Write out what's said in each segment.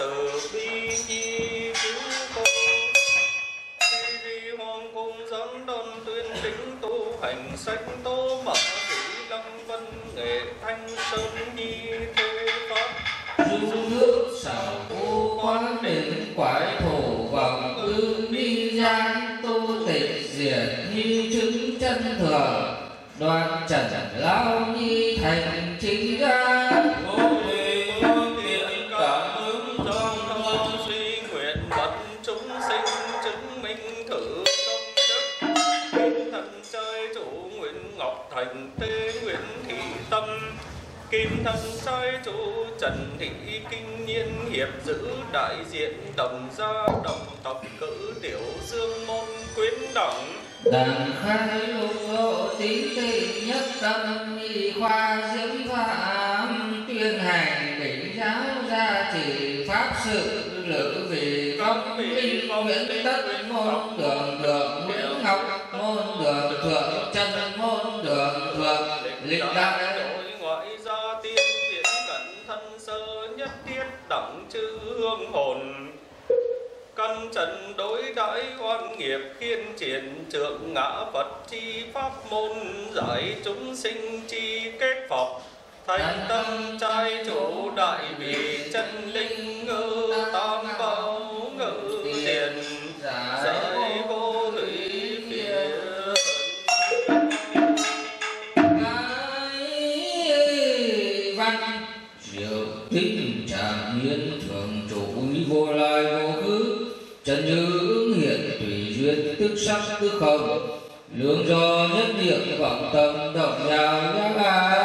Từ bi nhi cứu con khi đi hoàng cung dẫn đón tuyên chính tu hành sách tu trần thị kinh niên hiệp giữ đại diện đồng gia đồng tộc cử tiểu dương môn quyến đồng đàn khai lục lộ tí tị nhất tâm, y khoa diễm phạm hương hồn. Căn trần đối đãi oan nghiệp khiên triển trượng ngã phật chi pháp môn giải chúng sinh chi kết phật. Thành tâm trai chủ đại vị chân linh ngư tam bảo tức sắc tức không. Lương do nhất niệm vọng tâm động nhào nhã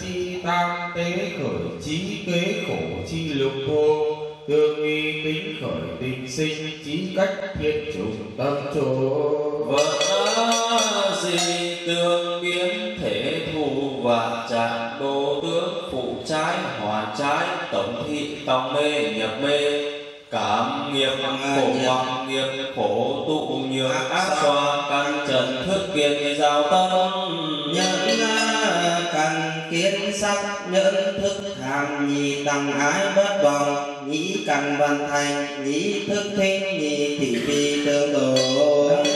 chi tam tế khởi trí kế khổ chi lục vô tương nghi tính khởi tình sinh trí cách thiên trùng tâm chỗ Vật gì tương biến thể thù và trạng đô tướng phụ trái hòa trái tổng thị tòng mê nhập mê cảm nghiệp khổ vọng nghiệp khổ tụ nhược ác xoa căn trần thức kiên giao tâm. Những căn kiến sắc những thức hàng nhì tầng ái bất bằng. Nhĩ căn văn thành nhĩ thức thinh, nhị thị phi tương đối.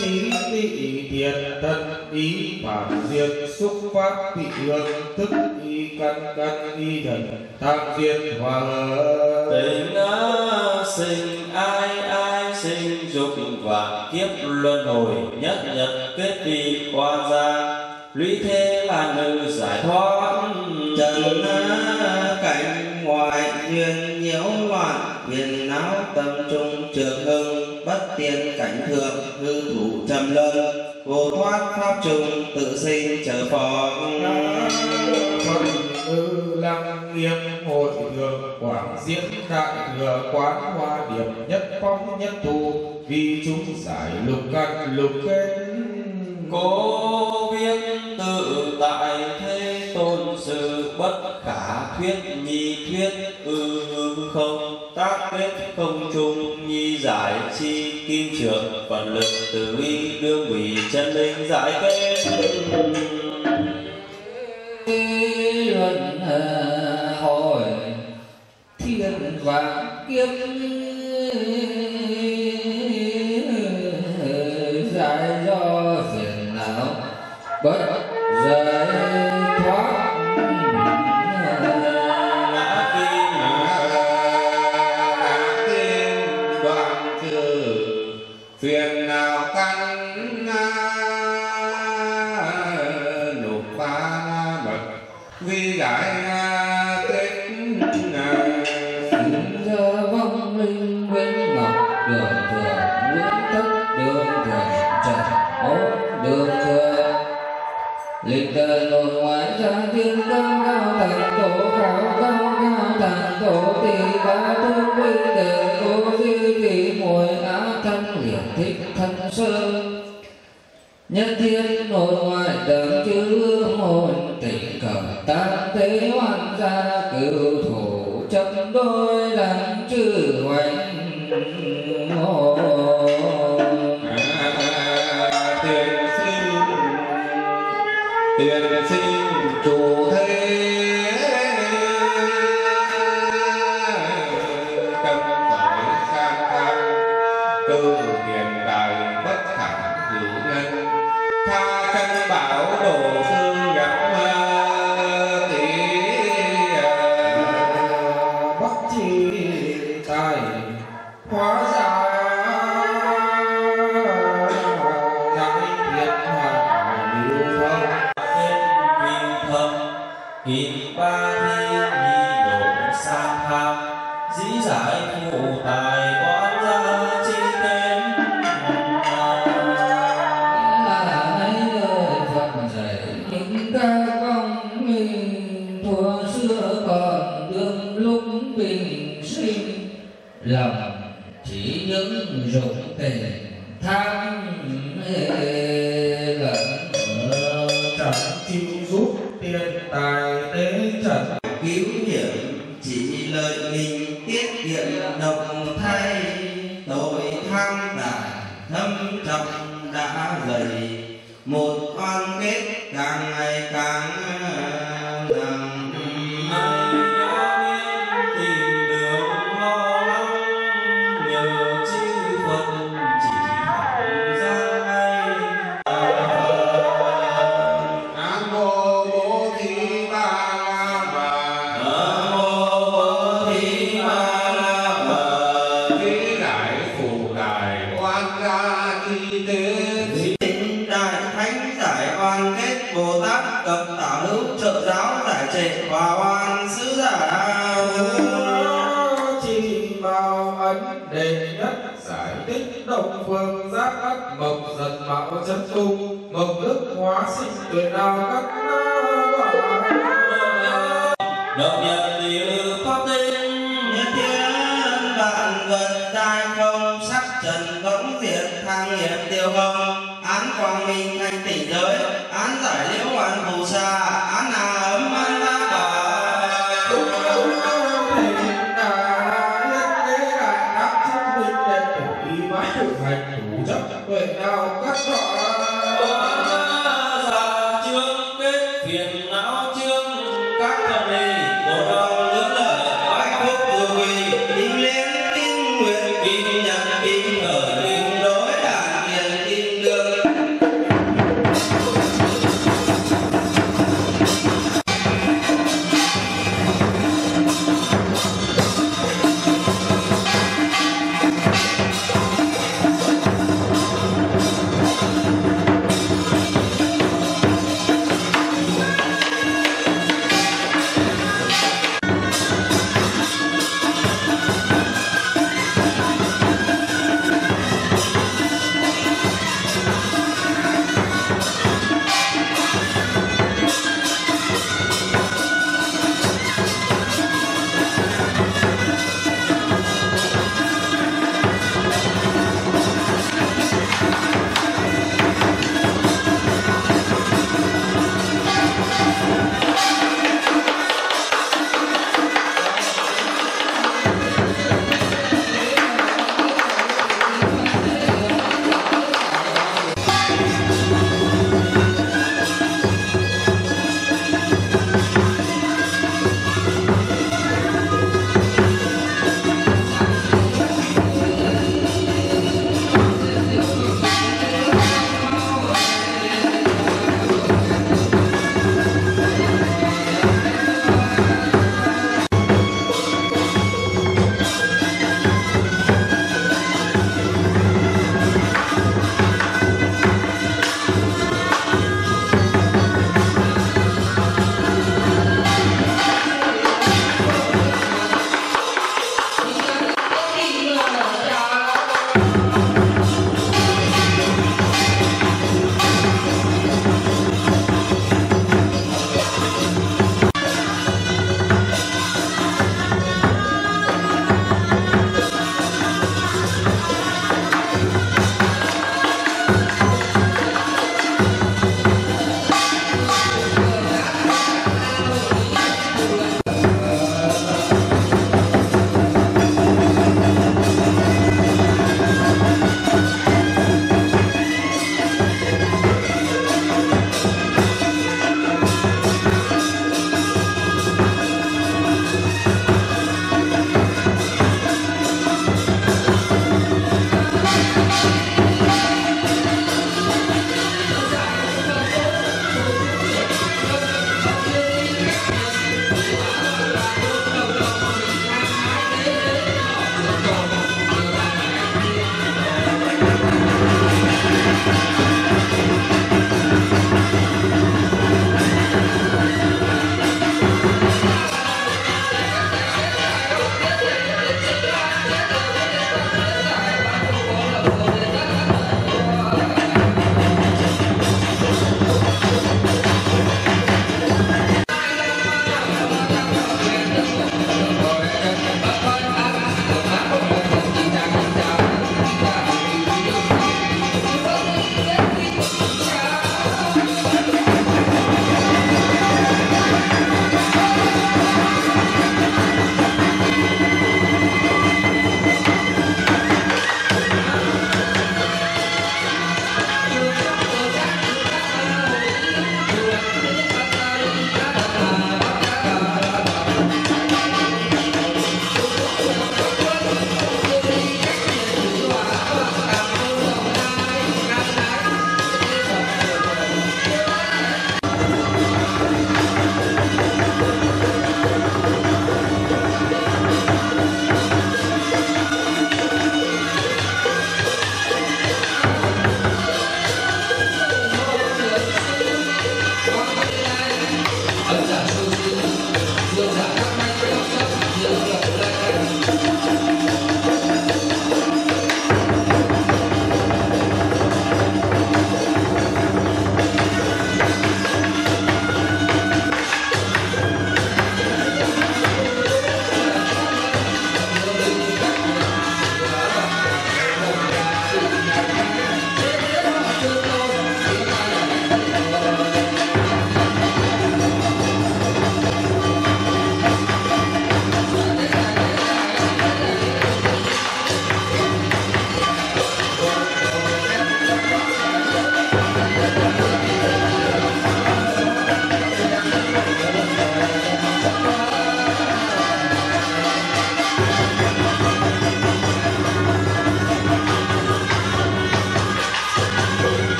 Chín tỷ thiệt thân ý bản diệt xúc pháp vị lượng tức y căn căn y thần tam diên hòa hợp tình sinh ai ai sinh dục và kiếp luân hồi, nhất nhật kết đi qua ra lũy thế là nữ giải thoát, trần pháp trung tự sinh trở phật phần ngư lăng nghiêm hội thường quảng diễn đại thừa quán hoa điểm nhất phóng nhất thu vì chúng giải lục căn lục kết. Cố viết tự tại thế tôn sự bất khả thuyết nhi thuyết ư ừ, không tác kết không trung nhi giải chi kim trường phần lực từ bi đương quỷ chân linh giải kết thiên luận hồi thiên vạn kiếp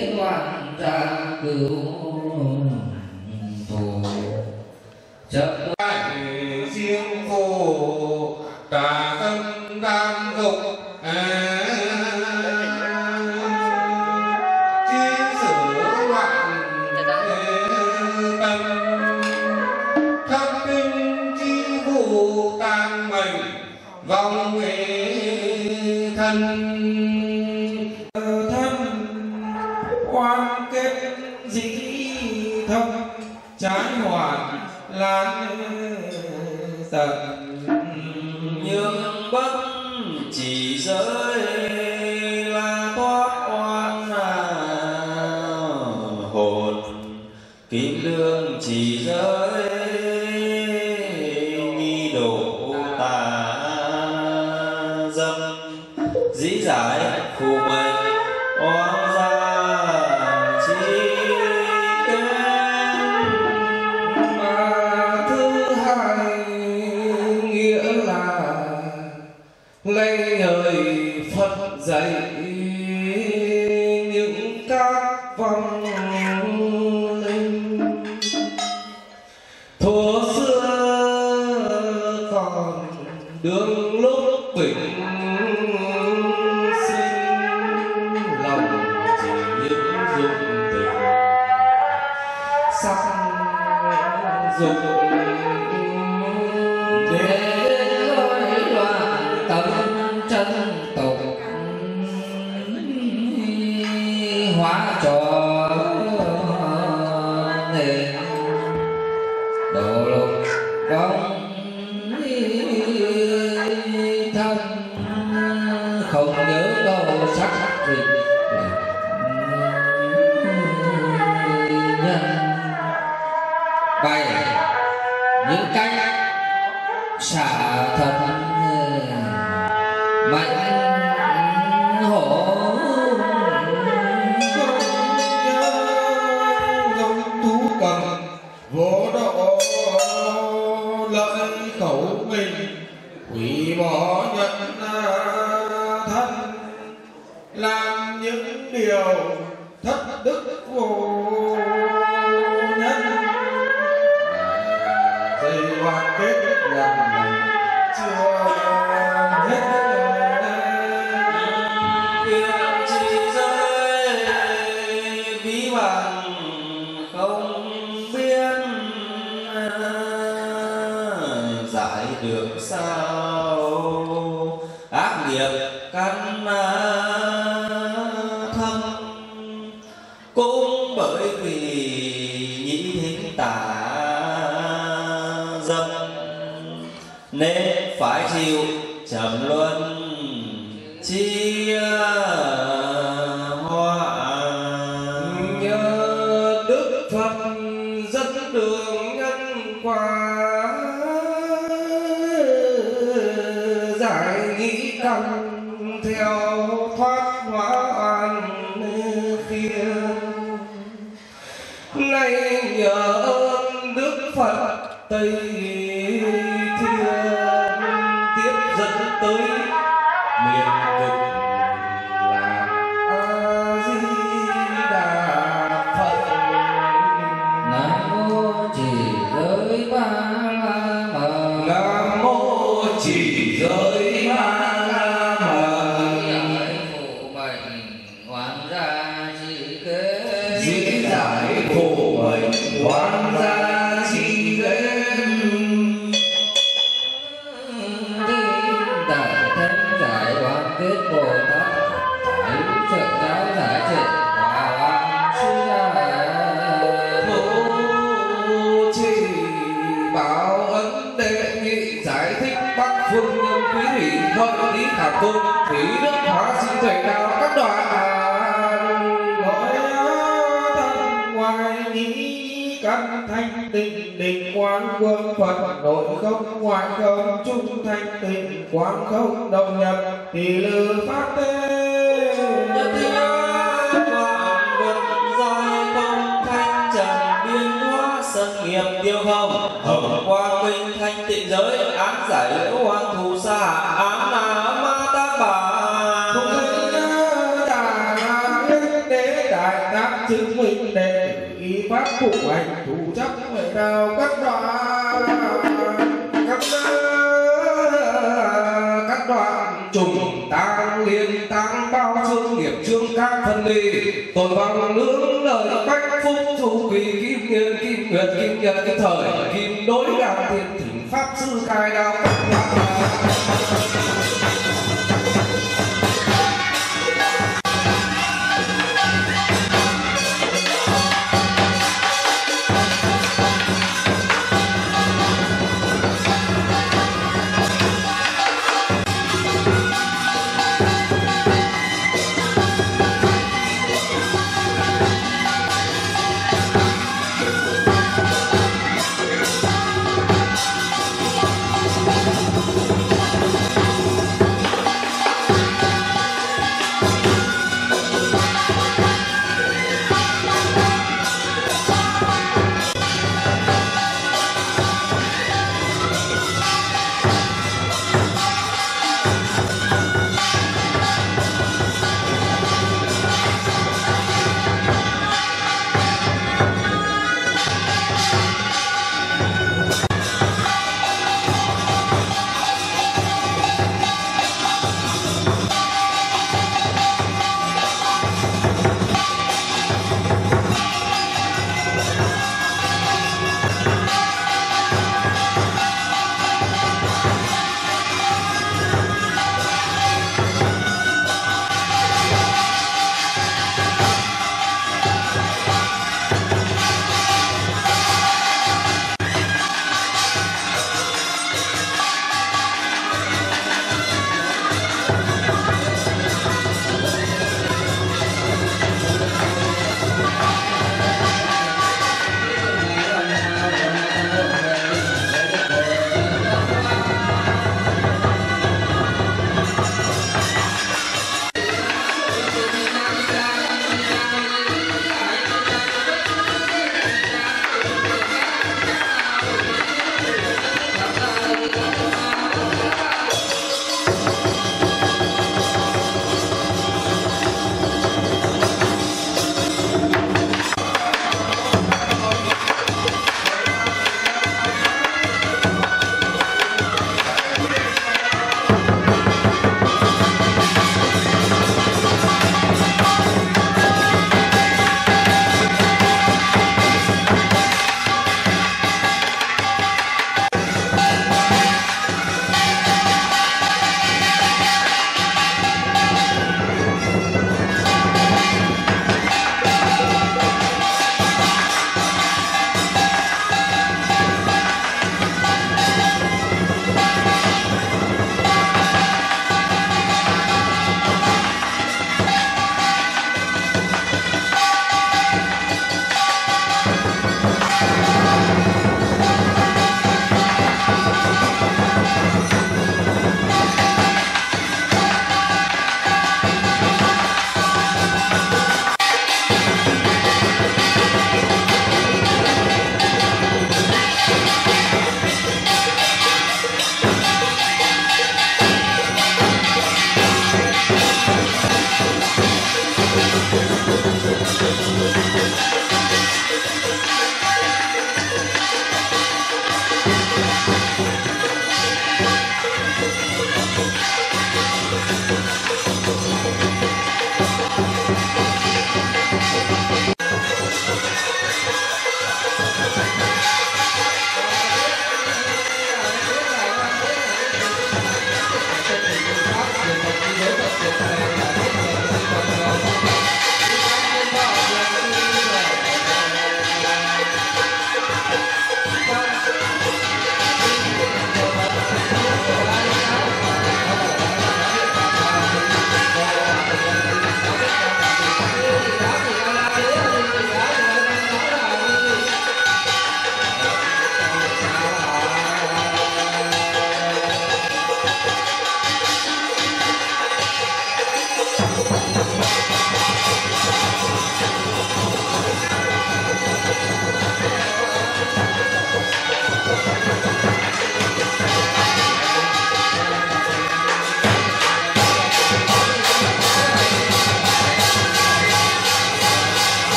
thế loạn gia cứu. Amém. Ngoại không trung thanh tịnh quán không đồng nhập tỷ lư hóa sân nghiệp tiêu không hồng quang minh thanh tịnh giới án giải liễu hoàng thù xa án là ma tác bà chứng minh đệ y pháp phục hành thủ chấp huệ đạo các đoạn các đoạn trùng tăng liên tăng bao, chương nghiệp, chương các phân ly. Tồn vong lưỡng lời bách phúc thủ quỳ kim nghiên kim nguyệt, kim nhật, kim thời. Kim đối đạo thiên thỉnh pháp sư khai đạo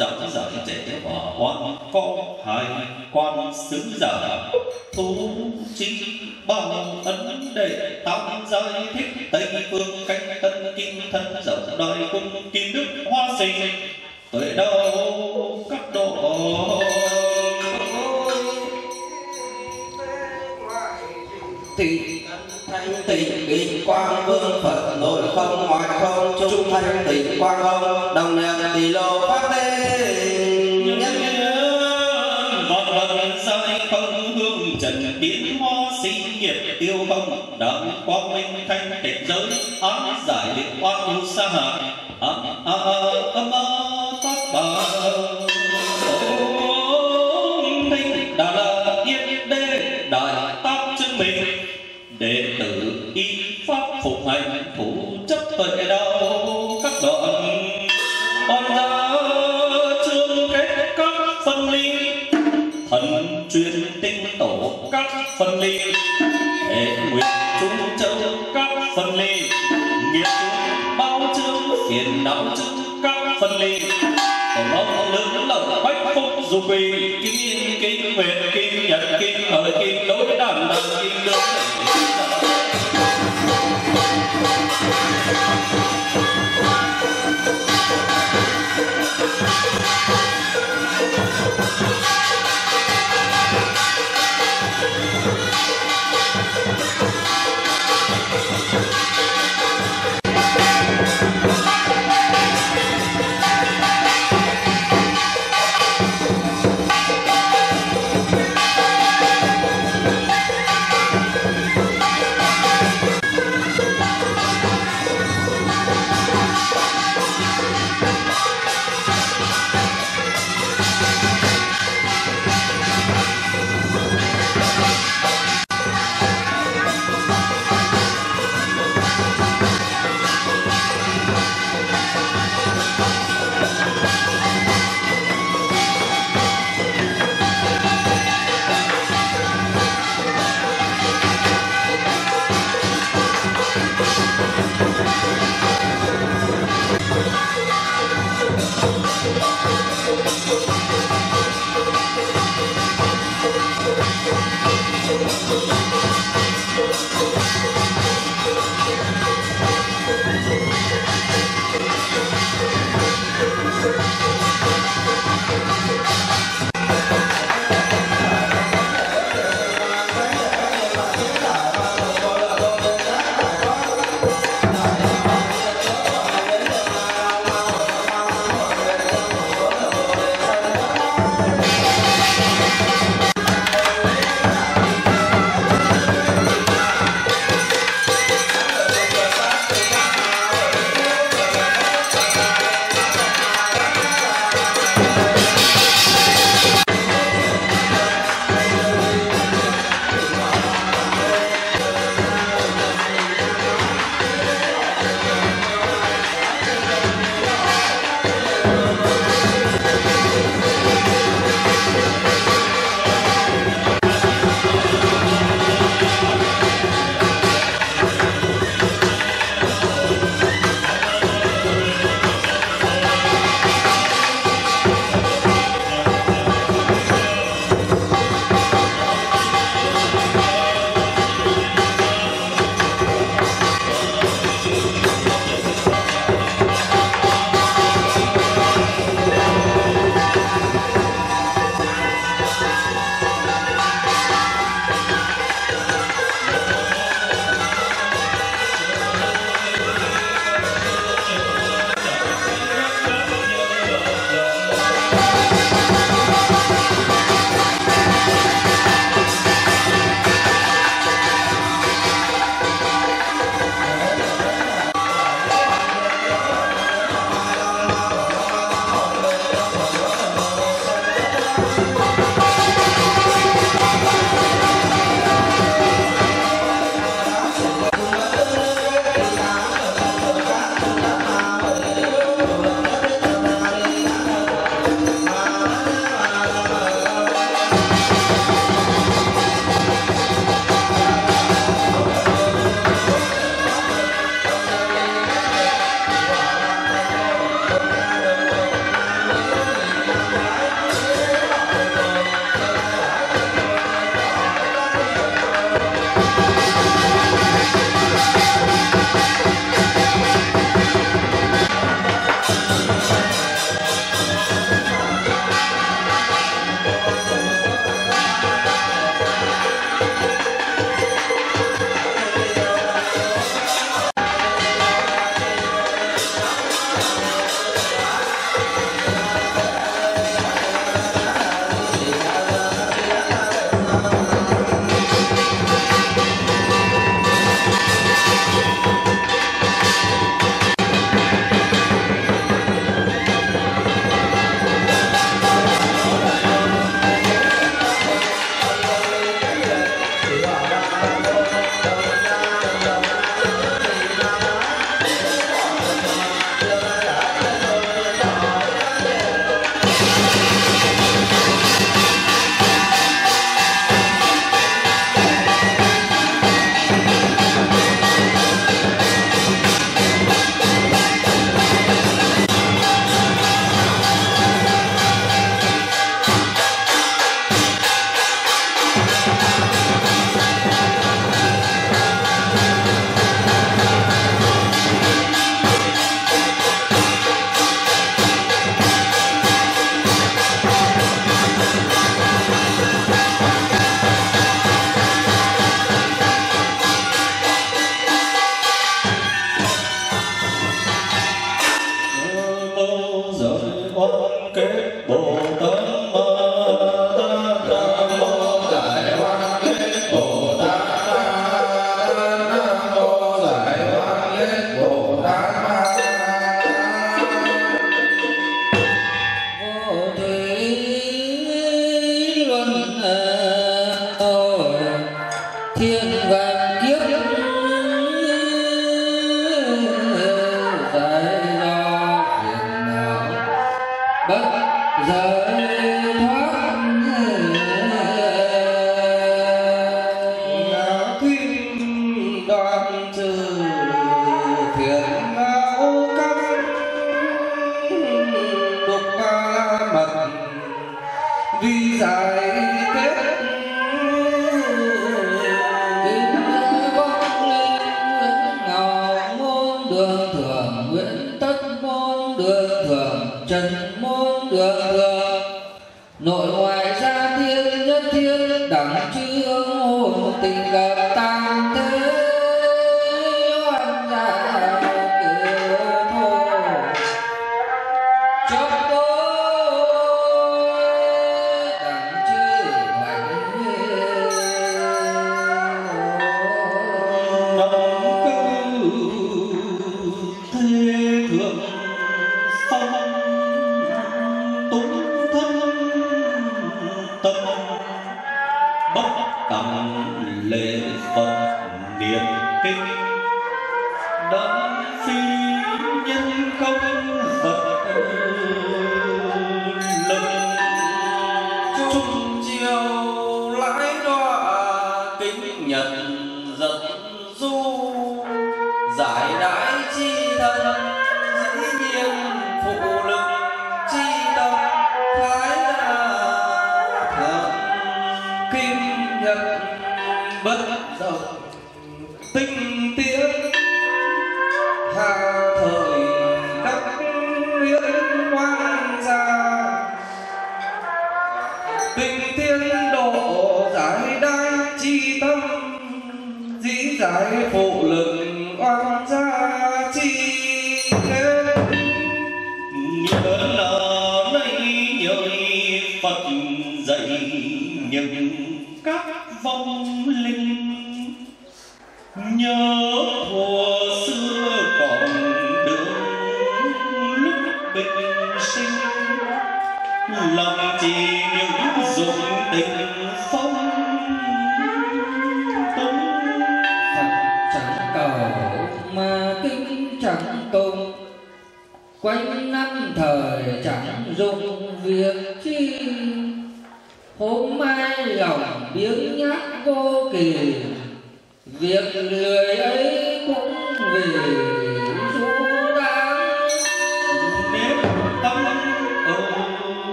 dẫu dở trễ bỏ quan con hài quan xứng giả. Thu chính bao ấn đệ tam giới thích tây phương cánh tân kim thân dẫu đời cung kim đức hoa sinh. Tuổi đời tiệt giới ấn giải liệt quan u sa hạ ấm ấm ấm ấm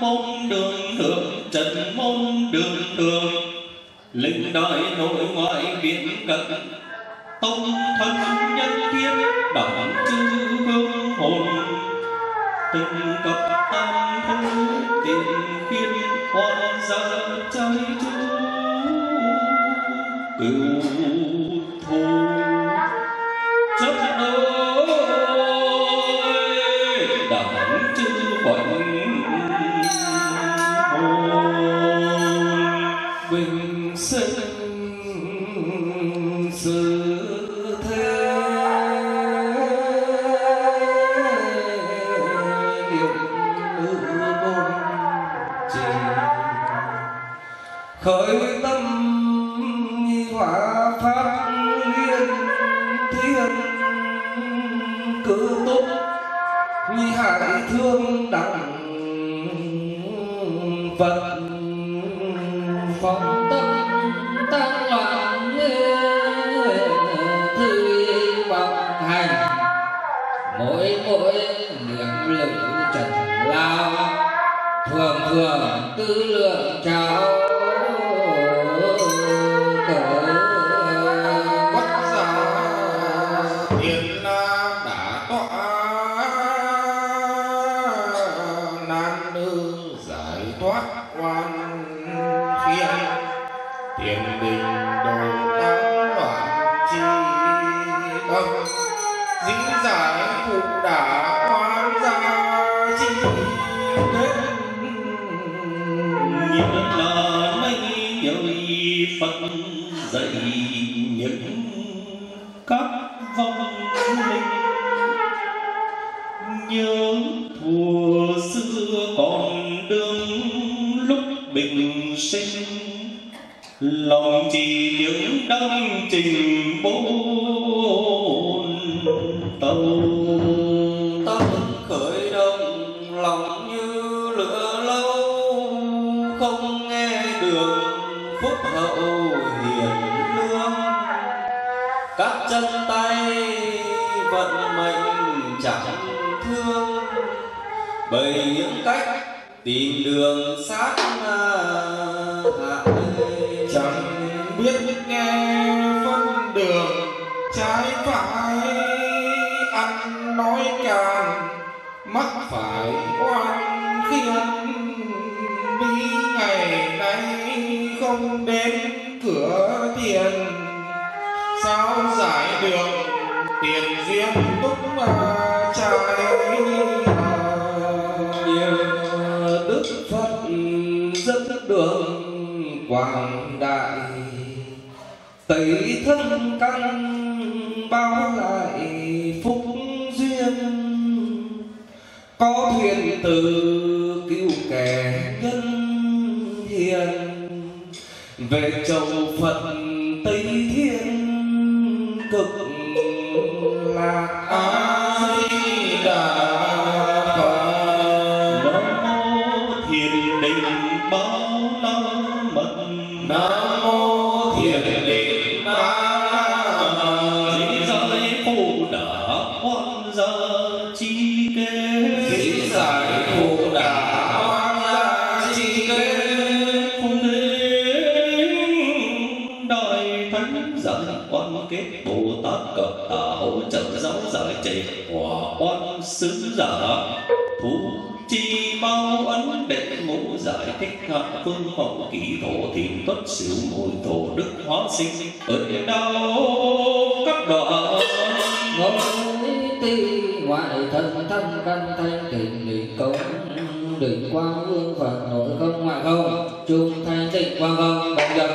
môn đường thượng trần môn đường thượng linh đời nội ngoại biển cận, tông thân nhân thiên đẳng chư hương hồn. Từng cặp tam thu tiền khiên hoa ra trai chú cửu nghe phân đường trái phải. căn bao lại phúc duyên. Có thuyền từ cứu kẻ nhân hiền. Về chầu phật hợp phương hậu kỹ thổ thiện tất sự ngồi thổ đức hóa sinh. Ở đâu các đoạn ngồi ti ngoại thân thân căn thanh tịnh định công định quang vương phật nội không ngoại không chung thanh tịnh quang không đồng nhập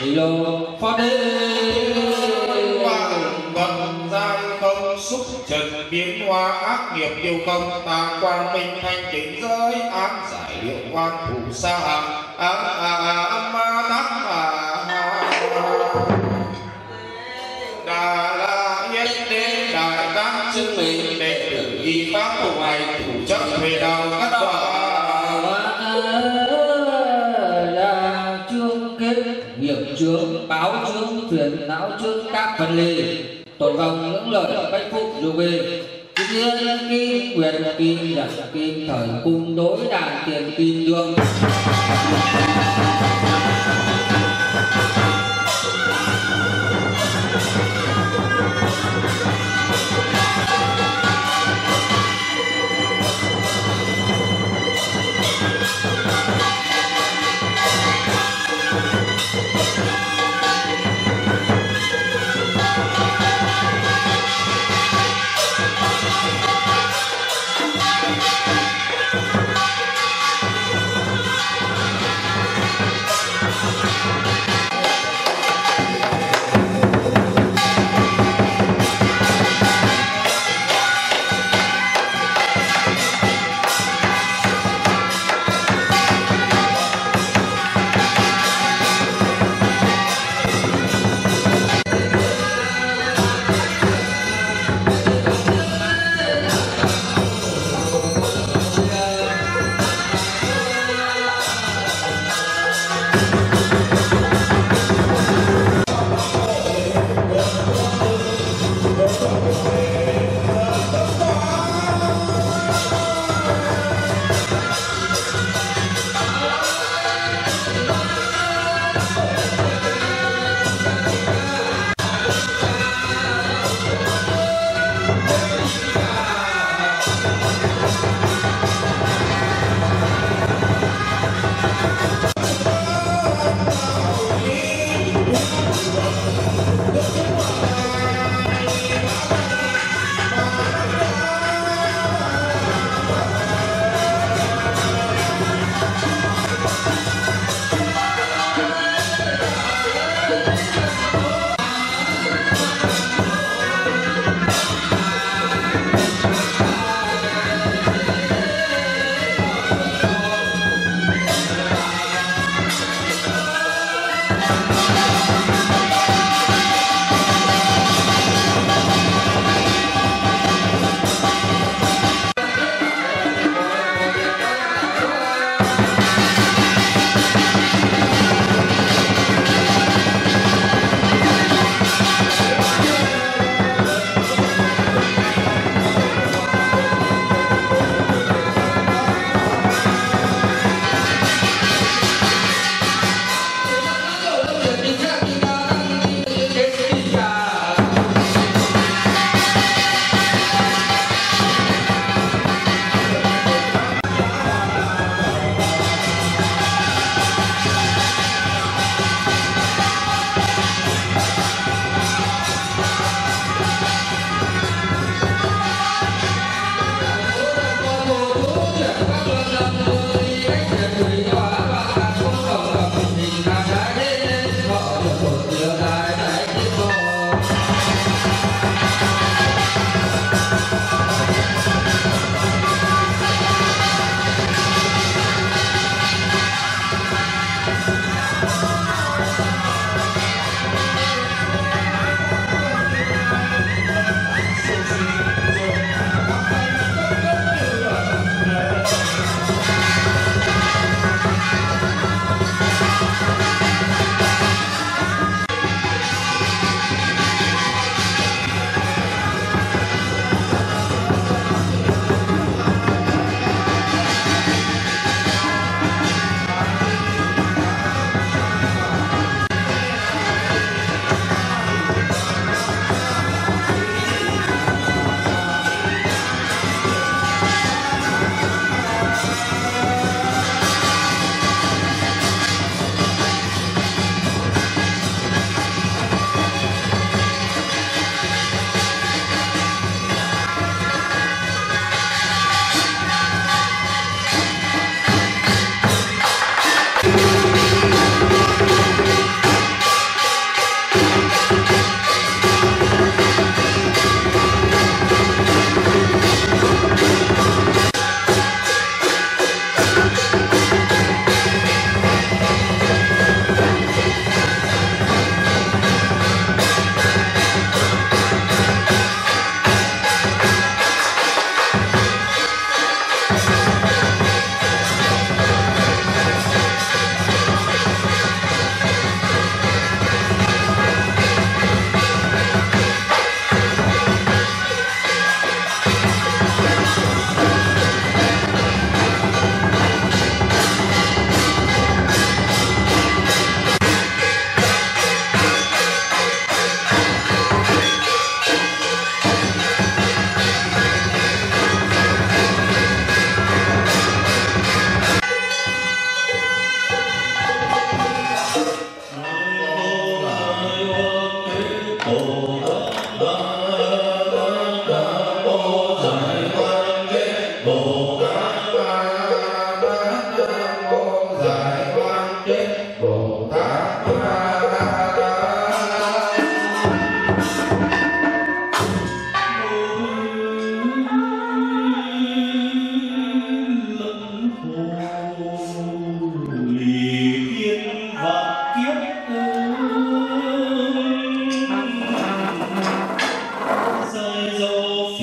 thì lô phát đế. Quang vần gian không xúc trần biến hóa ác nghiệp tiêu không ta quang minh thanh tịnh giới ám giải hiệu quan thủ sa a a a đà la yết đế đại tác chứng minh đệ tử y pháp cùng này thủ chấp về đạo các đoạn chướng báo chướng phiền não chướng các phần lì tổn vòng những lời bách phúc dù về thiên kim nguyệt kim nhật kim thời cung đối đàn tiền kim dương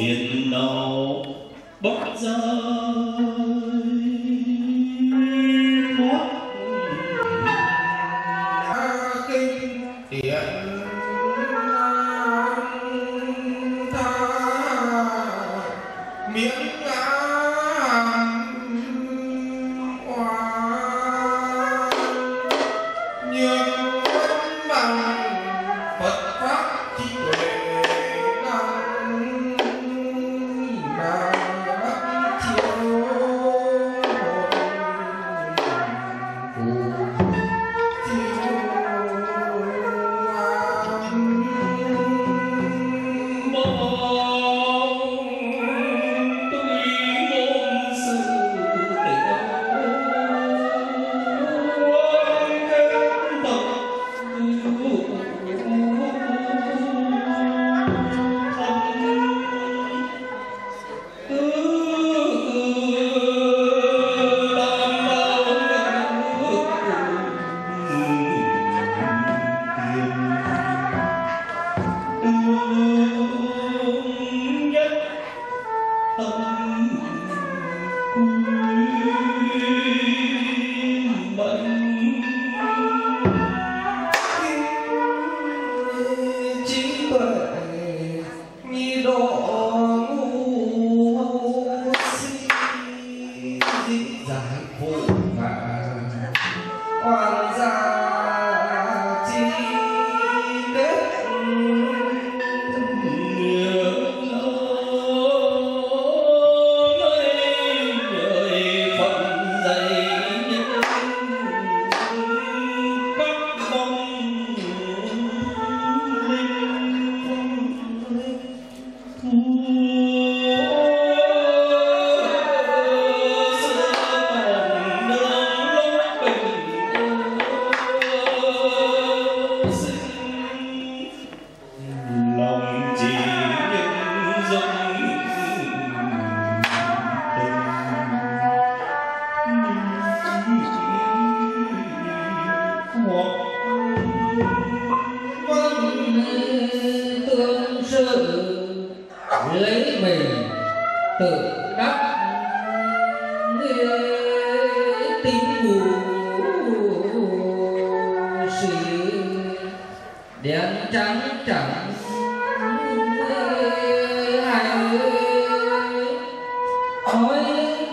Hãy subscribe bất giác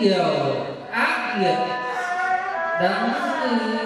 Ghiền Mì Gõ Để